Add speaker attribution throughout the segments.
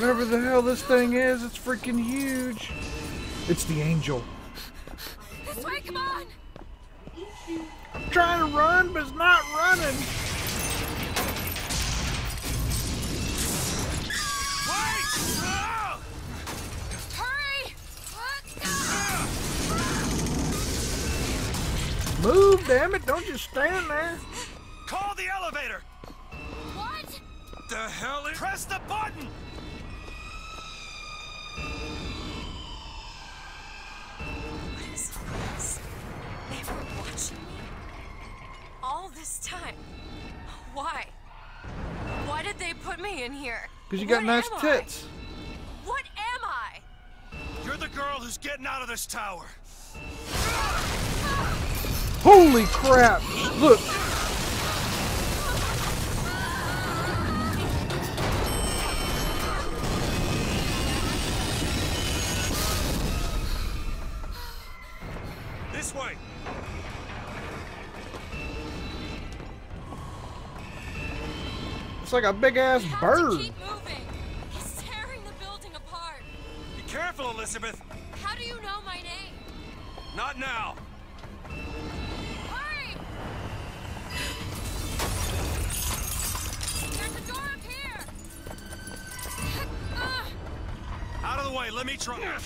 Speaker 1: Whatever the hell this thing is, it's freaking huge. It's the angel.
Speaker 2: This way, come on!
Speaker 1: I'm trying to run, but it's not running. Wait!
Speaker 2: Hurry!
Speaker 1: Move, damn it. Don't just stand there.
Speaker 3: Call the elevator!
Speaker 2: What?
Speaker 3: The hell is... Press the button!
Speaker 2: What is all this? They were watching me? All this time? Why? Why did they put me in here?
Speaker 1: Because you got
Speaker 2: What
Speaker 1: nice
Speaker 2: am I?
Speaker 1: tits.
Speaker 2: What am I?
Speaker 3: You're the girl who's getting out of this tower.
Speaker 1: Holy crap. Look.
Speaker 3: This way!
Speaker 1: It's like a big ass bird.
Speaker 2: keep moving. He's tearing the building apart.
Speaker 3: Be careful, Elizabeth!
Speaker 2: How do you know my name?
Speaker 3: Not now!
Speaker 2: Hurry! There's a door up here.
Speaker 3: Out of the way, let me try.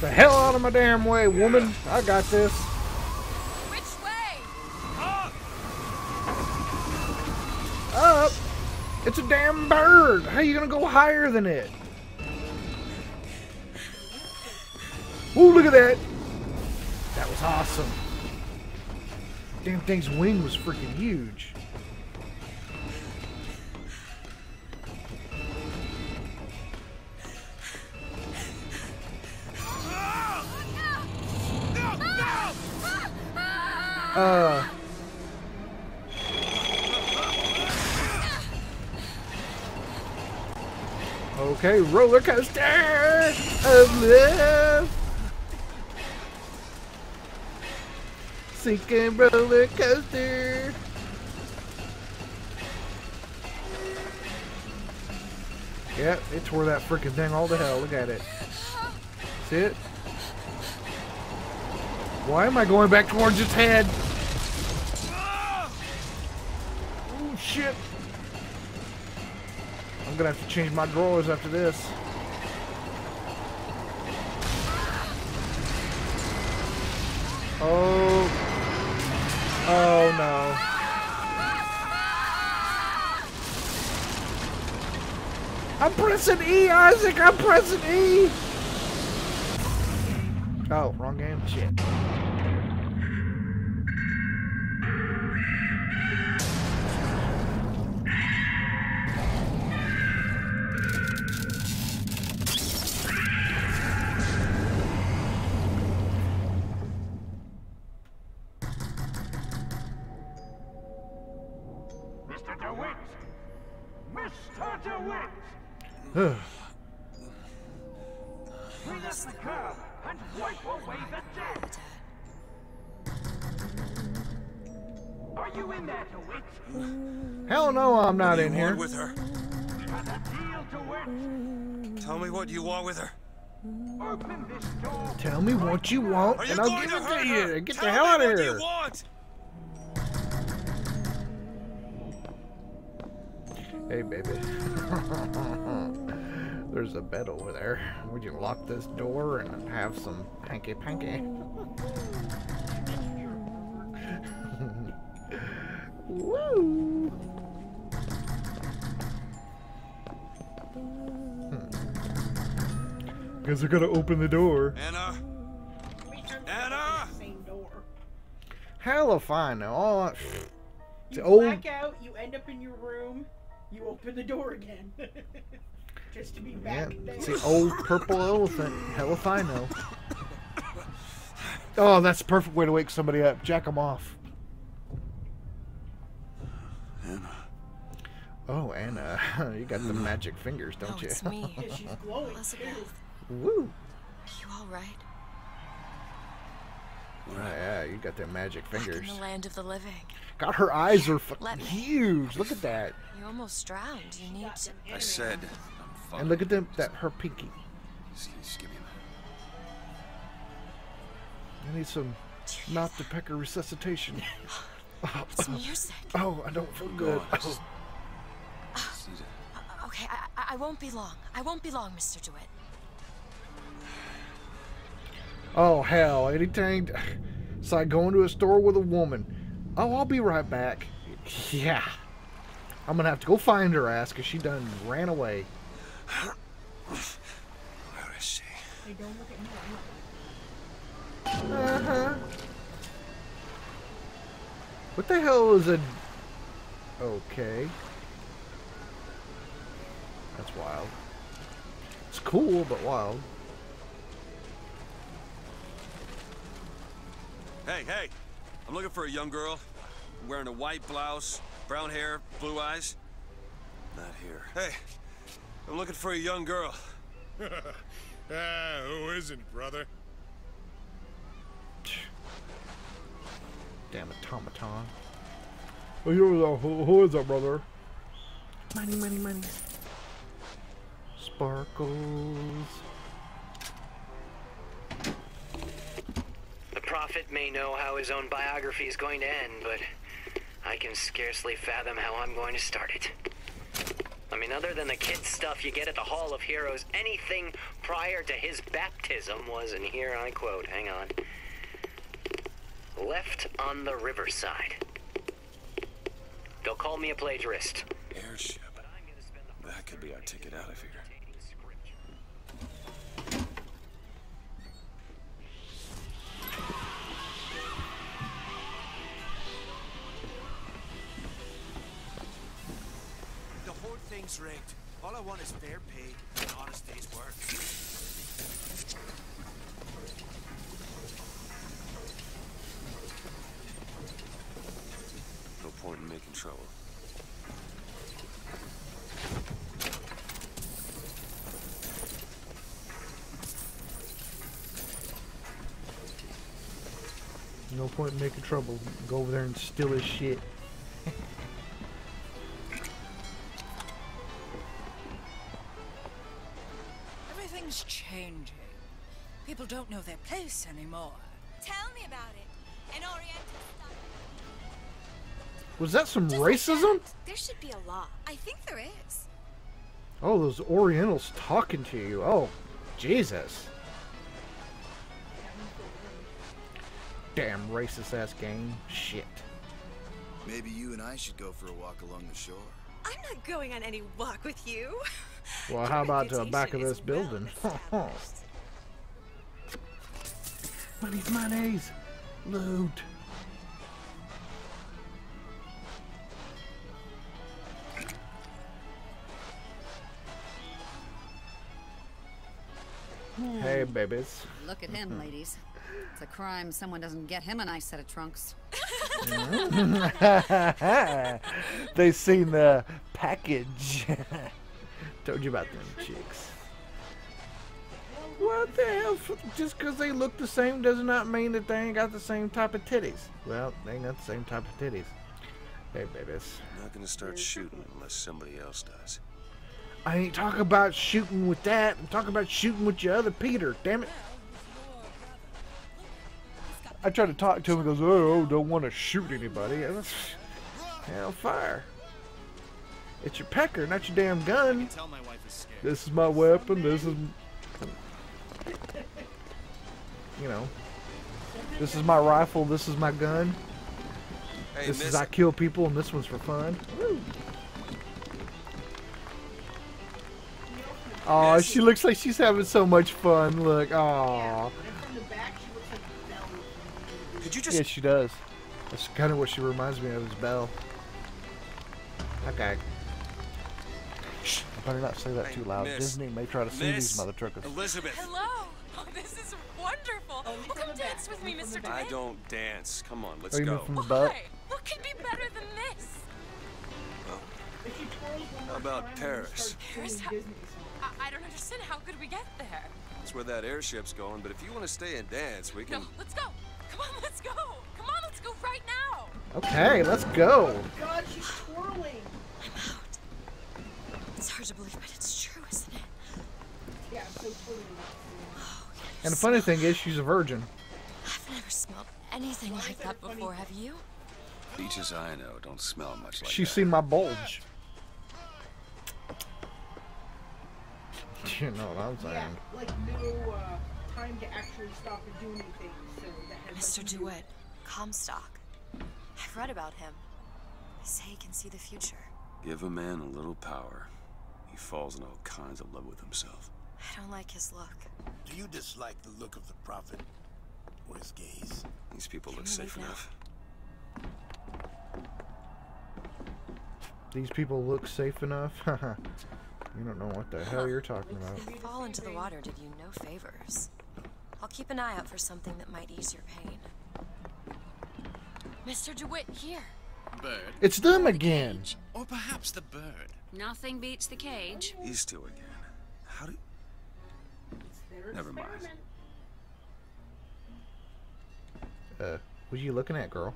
Speaker 1: The hell out of my damn way, woman. I got this. It's a damn bird. How you gonna go higher than it? Ooh, look at that. That was awesome. Damn thing's wing was freaking huge. Uh. Okay, roller coaster of love. Sinking roller coaster. Yep, it tore that freaking thing all to hell. Look at it. See it? Why am I going back towards its head? Oh shit. I'm gonna have to change my drawers after this. Oh. Oh no. I'm pressing E, Isaac! I'm pressing E! Oh, wrong game? Shit.
Speaker 4: Clean the curb and wipe away the dirt! Are you in there, DeWitt?
Speaker 1: Hell no, I'm not in here.
Speaker 3: with her?
Speaker 4: Got a deal, DeWitt?
Speaker 3: Tell me what you want with her.
Speaker 4: Open this door!
Speaker 1: Tell me what you want,
Speaker 3: Are you
Speaker 1: and I'll give
Speaker 3: to
Speaker 1: it to you. Get
Speaker 3: Tell
Speaker 1: the hell out of here. Hey, baby. There's a bed over there. Would you lock this door and have some hanky panky? Woo! Guess I gotta open the door.
Speaker 3: Anna? Anna!
Speaker 5: Same door.
Speaker 1: Hella fine now. Oh,
Speaker 5: You
Speaker 1: old-
Speaker 5: out, you end up in your room, you open the door again. Just to be
Speaker 1: yeah,
Speaker 5: there.
Speaker 1: it's the old purple elephant. Hella fine though. Oh, that's the perfect way to wake somebody up. Jack them off.
Speaker 3: Anna.
Speaker 1: Oh, and uh, you got the magic fingers, don't
Speaker 2: no,
Speaker 1: you?
Speaker 2: it's me.
Speaker 5: Yeah, she's glowing.
Speaker 2: Elizabeth.
Speaker 1: Woo!
Speaker 2: Are you all right?
Speaker 1: Oh, yeah, you got them magic
Speaker 2: Back
Speaker 1: fingers.
Speaker 2: in the land of the living.
Speaker 1: God, her eyes are fucking huge. Look at that.
Speaker 2: You almost drowned. You need to.
Speaker 3: I said, I'm
Speaker 1: And look at them, that her pinky.
Speaker 3: Just, just give me a minute.
Speaker 1: I need some mouth to pecker resuscitation. Oh.
Speaker 2: It's music.
Speaker 1: Oh, I don't feel good.
Speaker 3: on, just- oh. Just need to- uh,
Speaker 2: Okay, I, I, I won't be long. I won't be long, Mr. DeWitt.
Speaker 1: Oh hell, anything. It's like going to a store with a woman. Oh, I'll be right back. Yeah. I'm gonna have to go find her ass because she done ran away.
Speaker 3: Where is she?
Speaker 5: Hey, don't look at me.
Speaker 1: Uh-huh. What the hell is a... Okay. That's wild. It's cool, but wild.
Speaker 3: Hey, hey! I'm looking for a young girl. Wearing a white blouse, brown hair, blue eyes. Not here. Hey, I'm looking for a young girl.
Speaker 6: Ah, who isn't, brother?
Speaker 1: Damn automaton. Oh, who, who is that, brother? Money, money, money. Sparkles.
Speaker 7: The prophet may know how his own biography is going to end, but I can scarcely fathom how I'm going to start it. I mean, other than the kid stuff you get at the Hall of Heroes, anything prior to his baptism was, and here I quote, hang on, left on the riverside. They'll call me a plagiarist.
Speaker 3: Airship. That could be our ticket out of here.
Speaker 8: Thing's rigged. All I want is fair pay and an honest day's work.
Speaker 3: No point in making trouble.
Speaker 1: No point in making trouble. Go over there and steal his shit.
Speaker 9: People don't know their place anymore.
Speaker 2: Tell me about it. An Oriental style.
Speaker 1: Was that some
Speaker 2: Just
Speaker 1: racism?
Speaker 2: that. There should be a law. I think there is.
Speaker 1: Oh, those Orientals talking to you. Oh, Jesus. Damn racist ass gang. Shit.
Speaker 10: Maybe you and I should go for a walk along the shore.
Speaker 2: I'm not going on any walk with you.
Speaker 1: Well, how about to the back of this building? Money's money's. Loot. Hey, babies.
Speaker 11: Look at him, ladies. It's a crime someone doesn't get him a nice set of trunks.
Speaker 1: they seen the package. Told you about them chicks. What the hell? Just because they look the same does not mean that they ain't got the same type of titties. Well, they ain't got the same type of titties. Hey, babies.
Speaker 3: I'm not gonna start shooting unless somebody else does.
Speaker 1: I ain't talking about shooting with that. I'm talking about shooting with your other Peter. Damn it. I tried to talk to him. He goes, "Oh, oh don't want to shoot anybody." And that's- Hell, fire. It's your pecker, not your damn gun.
Speaker 8: Tell my wife.
Speaker 1: This is my weapon. This is, you know, this is my rifle. This is my gun.
Speaker 3: Hey,
Speaker 1: this
Speaker 3: miss.
Speaker 1: is I kill people, and this one's for fun. Woo. Aw,
Speaker 3: Miss.
Speaker 1: she looks like she's having so much fun. Look, aw.
Speaker 5: And from the back, she looks like Belle.
Speaker 3: Could you just
Speaker 1: Yeah, she does. That's kind of what she reminds me of is Belle. Okay. Shh, I better not say that
Speaker 3: Hey,
Speaker 1: too loud.
Speaker 3: miss.
Speaker 1: Disney may try to sue these mother truckers.
Speaker 3: Elizabeth.
Speaker 2: Hello. Oh, this is wonderful.
Speaker 5: Only
Speaker 2: Well, come
Speaker 5: the back,
Speaker 2: dance with me, Mr.
Speaker 5: the.
Speaker 3: I don't dance. Come on, let's
Speaker 1: Oh, you
Speaker 3: go.
Speaker 1: from the butt?
Speaker 2: Why? What could be better than this?
Speaker 5: If she twirls one
Speaker 3: How about Paris?
Speaker 2: Paris? How- I, I don't understand. How could we get there?
Speaker 3: That's where that airship's going. But if you want to stay and dance, we can...
Speaker 2: No,
Speaker 3: can.
Speaker 2: let's go. Come on, let's go. Come on, let's go right now.
Speaker 1: Okay, let's go.
Speaker 5: God, she's twirling.
Speaker 2: I'm out. It's hard to believe, but it's true, isn't it?
Speaker 1: And the funny thing is, she's a virgin.
Speaker 2: I've never smelled anything like that before, have you?
Speaker 3: Beaches I know don't smell much like
Speaker 1: She's
Speaker 3: that.
Speaker 1: seen my bulge. You know what I'm saying?
Speaker 5: Yeah, like no uh, time to actually stop and do anything. So that has
Speaker 2: Mr.
Speaker 5: nothing
Speaker 2: DeWitt, Comstock. I've read about him. They say he can see the future.
Speaker 3: Give a man a little power, he falls in all kinds of love with himself.
Speaker 2: I don't like his look.
Speaker 8: Do you dislike the look of the prophet? Or his gaze?
Speaker 3: These people look safe
Speaker 2: leave
Speaker 3: enough.
Speaker 1: These people look safe enough. you don't know what the hell you're talking about.
Speaker 2: The fall into the water did you no favors. I'll keep an eye out for something that might ease your pain. Mr. DeWitt, here.
Speaker 10: Bird.
Speaker 1: It's them again.
Speaker 10: Or perhaps the bird.
Speaker 12: Nothing beats the cage.
Speaker 3: These two again. How do... Never mind.
Speaker 1: Uh, what are you looking at, girl?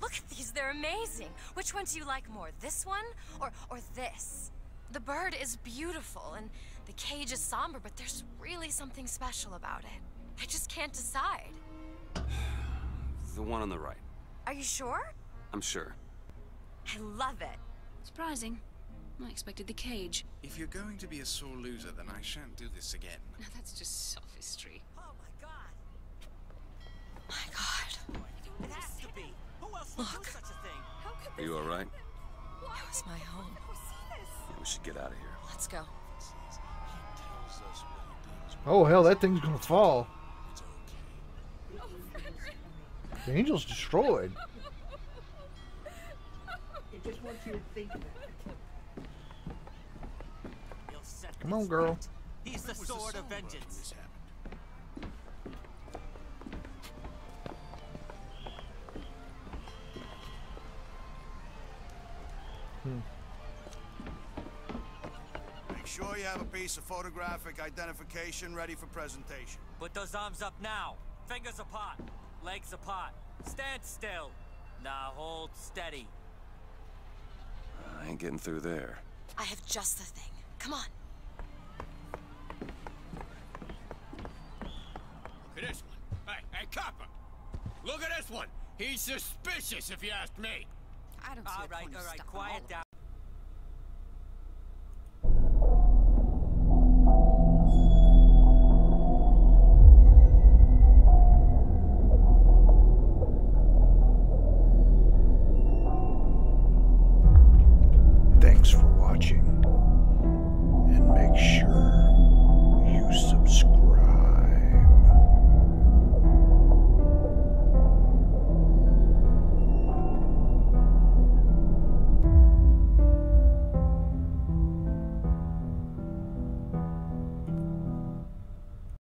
Speaker 2: Look at these, they're amazing. Which one do you like more, this one or, or this? The bird is beautiful and the cage is somber, but there's really something special about it. I just can't decide.
Speaker 3: The one on the right.
Speaker 2: Are you sure?
Speaker 3: I'm sure.
Speaker 2: I love it.
Speaker 12: Surprising. I expected the cage.
Speaker 10: If you're going to be a sore loser, then I shan't do this again.
Speaker 12: Now that's just sophistry.
Speaker 2: Oh my god. My god.
Speaker 8: It has to be. Who else would do such a thing?
Speaker 3: How could Are you alright?
Speaker 2: It was my home.
Speaker 3: Yeah, we should get out of here.
Speaker 2: Let's go.
Speaker 1: Oh hell, that thing's gonna fall. The angel's destroyed.
Speaker 5: It just wants you to think about it.
Speaker 8: He'll set
Speaker 1: Come on, girl.
Speaker 8: He's the sword of vengeance. Hmm.
Speaker 13: Make sure you have a piece of photographic identification ready for presentation.
Speaker 14: Put those arms up now. Fingers apart. Legs apart. Stand still. Now hold steady.
Speaker 3: I ain't getting through there.
Speaker 2: I have just the thing. Come on.
Speaker 6: At this one. Hey, hey, copper. Look at this one. He's suspicious, if you ask me.
Speaker 11: I don't see
Speaker 14: All
Speaker 11: a
Speaker 14: right,
Speaker 11: point of
Speaker 14: all right, quiet down.